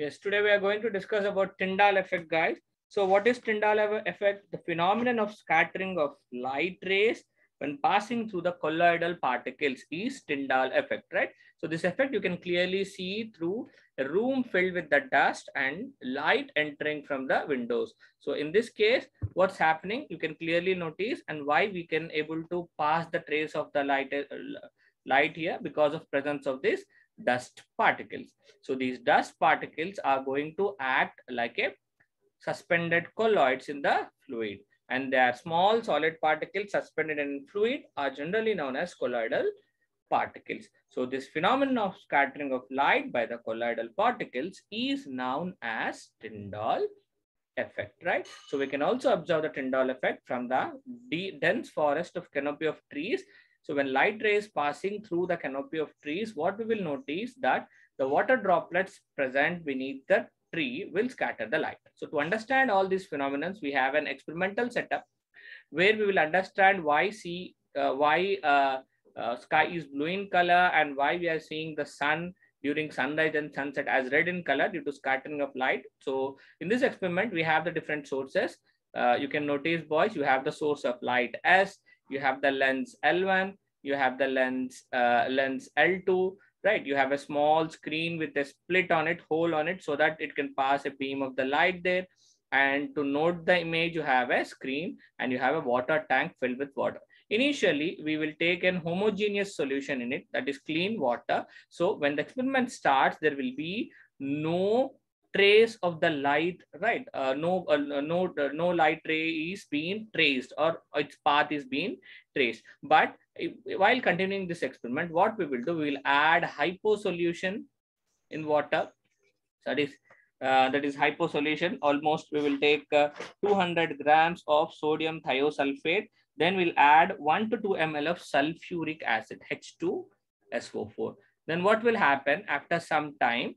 Yes, today we are going to discuss about Tyndall effect, guys. So what is Tyndall effect? The phenomenon of scattering of light rays when passing through the colloidal particles is Tyndall effect, right? So this effect you can clearly see through a room filled with the dust and light entering from the windows. So in this case, what's happening, you can clearly notice and why we can able to pass the trace of the light, uh, light here because of presence of this dust particles. So these dust particles are going to act like a suspended colloids in the fluid and they are small solid particles suspended in fluid are generally known as colloidal particles. So this phenomenon of scattering of light by the colloidal particles is known as Tyndall effect, right? So we can also observe the Tyndall effect from the dense forest of canopy of trees. So when light rays passing through the canopy of trees, what we will notice that the water droplets present beneath the tree will scatter the light. So to understand all these phenomena, we have an experimental setup where we will understand why see uh, why uh, uh, sky is blue in color and why we are seeing the sun during sunrise and sunset as red in color due to scattering of light. So in this experiment, we have the different sources. Uh, you can notice boys, you have the source of light S, you have the lens L1, you have the lens uh, lens L2, right? You have a small screen with a split on it, hole on it, so that it can pass a beam of the light there. And to note the image, you have a screen and you have a water tank filled with water. Initially, we will take an homogeneous solution in it, that is clean water. So when the experiment starts, there will be no trace of the light, right? Uh, no, uh, no, uh, no light ray is being traced or its path is being traced. But while continuing this experiment, what we will do, we will add hypo solution in water. That is, uh, that is hypo solution. Almost we will take uh, 200 grams of sodium thiosulfate. Then we'll add 1 to 2 ml of sulfuric acid, H2SO4. Then what will happen after some time?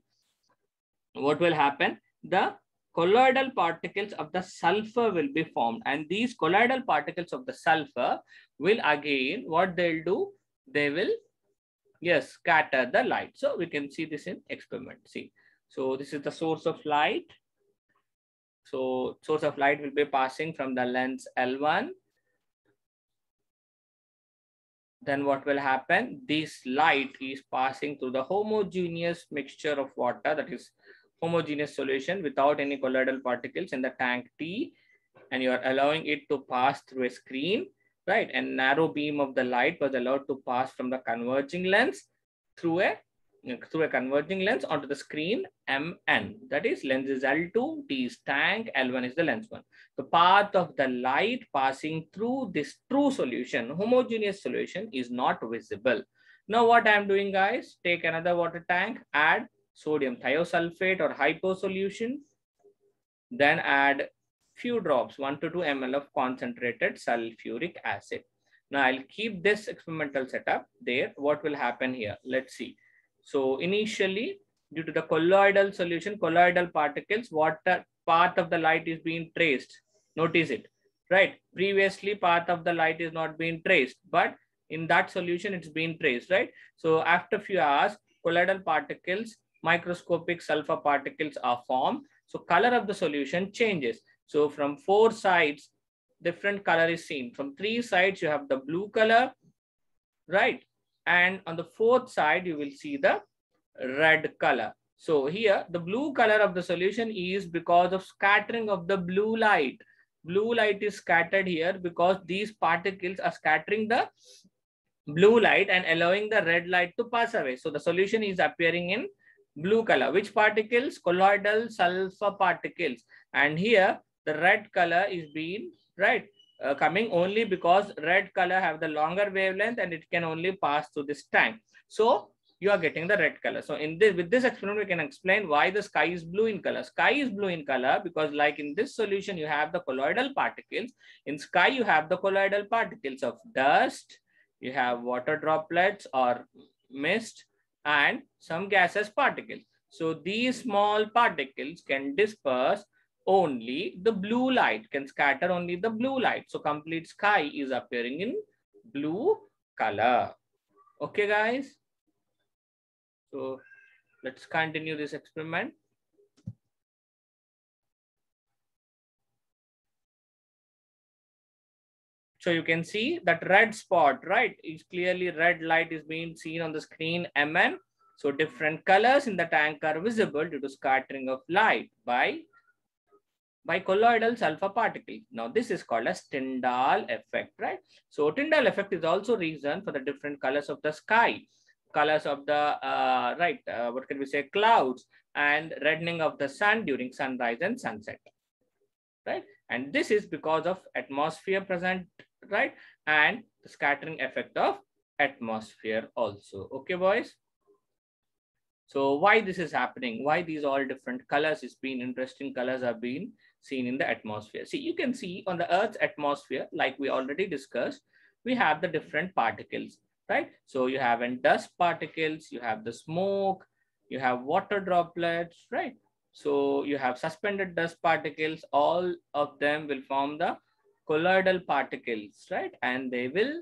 What will happen? The colloidal particles of the sulfur will be formed. And these colloidal particles of the sulfur will again what they'll do? They will yes scatter the light. So we can see this in experiment. See so this is the source of light. So source of light will be passing from the lens l1 then what will happen? This light is passing through the homogeneous mixture of water that is homogeneous solution without any colloidal particles in the tank T and you are allowing it to pass through a screen, right? And narrow beam of the light was allowed to pass from the converging lens through a through a converging lens onto the screen MN. That is lens is L2, T is tank, L1 is the lens one. The path of the light passing through this true solution, homogeneous solution is not visible. Now what I'm doing guys, take another water tank, add sodium thiosulfate or hypo solution. Then add few drops, 1 to 2 ml of concentrated sulfuric acid. Now I'll keep this experimental setup there. What will happen here? Let's see. So initially, due to the colloidal solution, colloidal particles, what path of the light is being traced. Notice it, right? Previously, path of the light is not being traced, but in that solution, it's being traced, right? So after few hours, colloidal particles microscopic sulfur particles are formed. So color of the solution changes. So from four sides, different color is seen. From three sides, you have the blue color, right? And on the fourth side, you will see the red color. So here, the blue color of the solution is because of scattering of the blue light. Blue light is scattered here because these particles are scattering the blue light and allowing the red light to pass away. So the solution is appearing in blue color. Which particles? Colloidal sulfur particles. And here the red color is being right uh, coming only because red color have the longer wavelength and it can only pass through this tank. So you are getting the red color. So in this with this experiment, we can explain why the sky is blue in color. Sky is blue in color because like in this solution, you have the colloidal particles. In sky, you have the colloidal particles of dust, you have water droplets or mist, and some gaseous particles. So these small particles can disperse only the blue light, can scatter only the blue light. So complete sky is appearing in blue color. Okay, guys. So let's continue this experiment. So you can see that red spot, right? Is clearly red light is being seen on the screen MN. So different colors in the tank are visible due to scattering of light by by colloidal sulfur particle. Now this is called as Tyndall effect, right? So Tyndall effect is also reason for the different colors of the sky, colors of the, uh, right, uh, what can we say, clouds and reddening of the sun during sunrise and sunset, right? And this is because of atmosphere present, right? And the scattering effect of atmosphere also. Okay, boys? So why this is happening? Why these all different colors is being interesting colors are being seen in the atmosphere. See, you can see on the Earth's atmosphere, like we already discussed, we have the different particles, right? So you have in dust particles, you have the smoke, you have water droplets, right? So you have suspended dust particles, all of them will form the colloidal particles, right? And they will,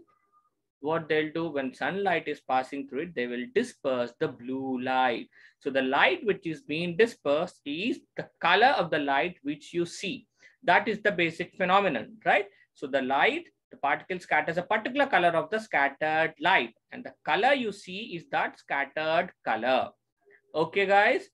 what they'll do when sunlight is passing through it, they will disperse the blue light. So the light which is being dispersed is the color of the light which you see. That is the basic phenomenon, right? So the light, the particle scatters a particular color of the scattered light. And the color you see is that scattered color. Okay, guys?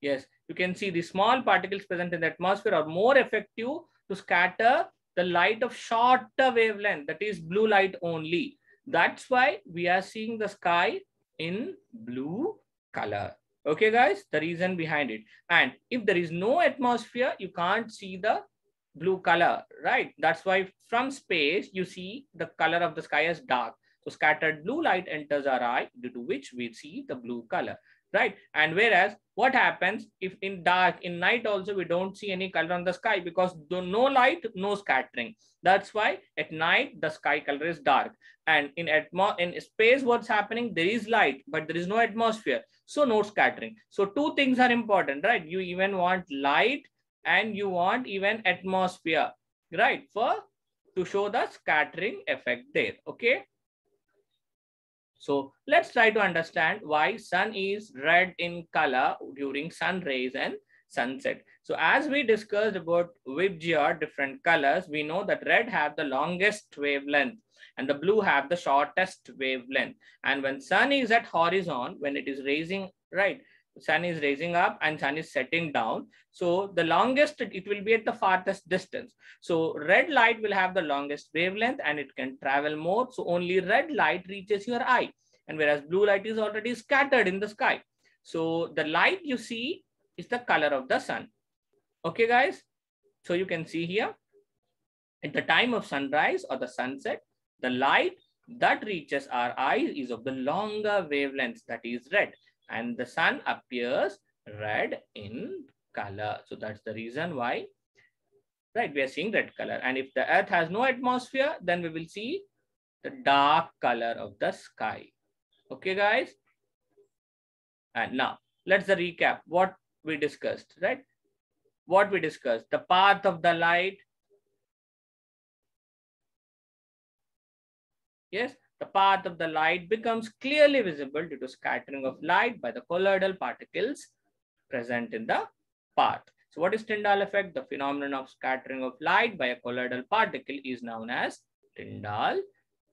Yes, you can see the small particles present in the atmosphere are more effective to scatter the light of shorter wavelength, that is blue light only. That's why we are seeing the sky in blue color. Okay, guys, the reason behind it. And if there is no atmosphere, you can't see the blue color, right? That's why from space, you see the color of the sky as dark. So scattered blue light enters our eye, due to which we see the blue color right? And whereas what happens if in dark, in night also, we don't see any color on the sky because no light, no scattering. That's why at night, the sky color is dark. And in, atmo in space, what's happening? There is light, but there is no atmosphere. So no scattering. So two things are important, right? You even want light and you want even atmosphere, right? For to show the scattering effect there, okay? So let's try to understand why sun is red in color during sun rays and sunset. So as we discussed about VIBGYOR different colors, we know that red have the longest wavelength and the blue have the shortest wavelength. And when sun is at horizon, when it is raising, right, sun is raising up and sun is setting down. So the longest, it will be at the farthest distance. So red light will have the longest wavelength and it can travel more. So only red light reaches your eye. And whereas blue light is already scattered in the sky. So the light you see is the color of the sun. Okay, guys. So you can see here at the time of sunrise or the sunset, the light that reaches our eye is of the longer wavelength that is red and the sun appears red in color. So that's the reason why, right, we are seeing red color. And if the earth has no atmosphere, then we will see the dark color of the sky. Okay, guys? And now let's recap what we discussed, right? What we discussed, the path of the light. Yes, the path of the light becomes clearly visible due to scattering of light by the colloidal particles present in the path. So what is Tyndall effect? The phenomenon of scattering of light by a colloidal particle is known as Tyndall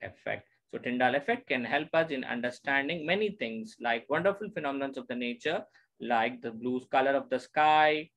effect. So Tyndall effect can help us in understanding many things like wonderful phenomena of the nature, like the blue color of the sky,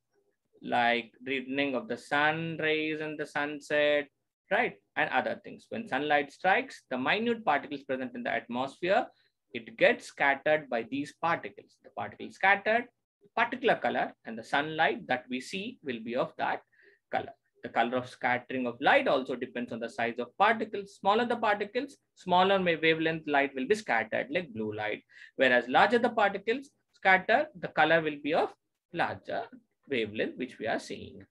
like reddening of the sun rays and the sunset, right? And other things. When sunlight strikes, the minute particles present in the atmosphere, it gets scattered by these particles. The particles scattered, particular color, and the sunlight that we see will be of that color. The color of scattering of light also depends on the size of particles. Smaller the particles, smaller wavelength light will be scattered like blue light. Whereas larger the particles scatter, the color will be of larger wavelength, which we are seeing.